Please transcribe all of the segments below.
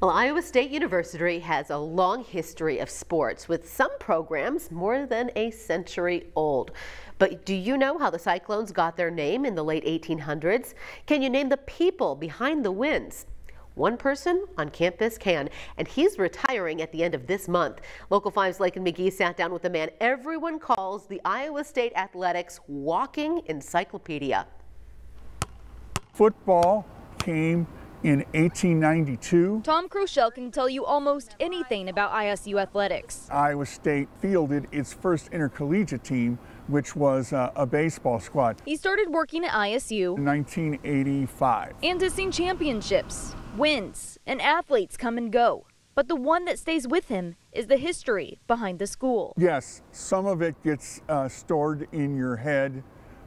Well, Iowa State University has a long history of sports with some programs more than a century old. But do you know how the Cyclones got their name in the late 1800s? Can you name the people behind the wins? One person on campus can, and he's retiring at the end of this month. Local 5's Lakyn McGee sat down with the man everyone calls the Iowa State Athletics walking encyclopedia. Football came in 1892. Tom Kroeschell can tell you almost anything about ISU athletics. Iowa State fielded its first intercollegiate team, which was uh, a baseball squad. He started working at ISU in 1985 and has seen championships, wins, and athletes come and go. But the one that stays with him is the history behind the school. Yes, some of it gets uh, stored in your head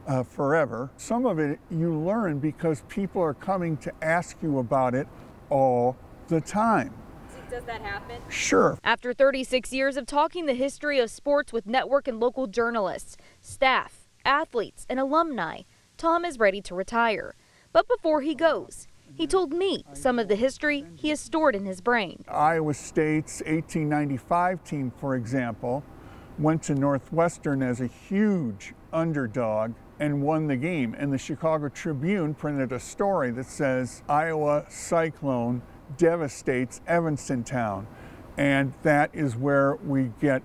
uh, forever. Some of it you learn because people are coming to ask you about it all the time. Does that happen? Sure. After 36 years of talking the history of sports with network and local journalists, staff, athletes, and alumni, Tom is ready to retire. But before he goes, he told me some of the history he has stored in his brain. Iowa State's 1895 team, for example, went to Northwestern as a huge underdog and won the game. And the Chicago Tribune printed a story that says Iowa Cyclone devastates Evanstontown. And that is where we get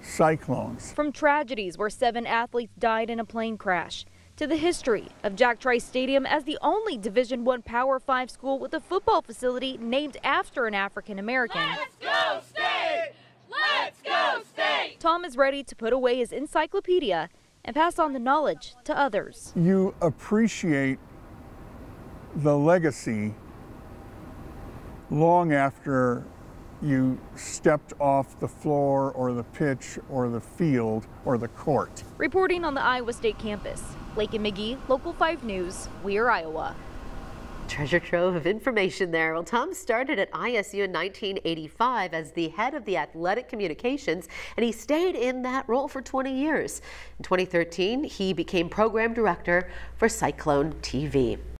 cyclones. From tragedies where seven athletes died in a plane crash to the history of Jack Trice Stadium as the only Division One Power 5 school with a football facility named after an African American. Let's go state! Let's go state! Tom is ready to put away his encyclopedia and pass on the knowledge to others. You appreciate the legacy long after you stepped off the floor or the pitch or the field or the court. Reporting on the Iowa State campus, Lakyn McGee, Local 5 News, Weir, Iowa treasure trove of information there. Well, Tom started at ISU in 1985 as the head of the athletic communications, and he stayed in that role for 20 years. In 2013, he became program director for Cyclone TV.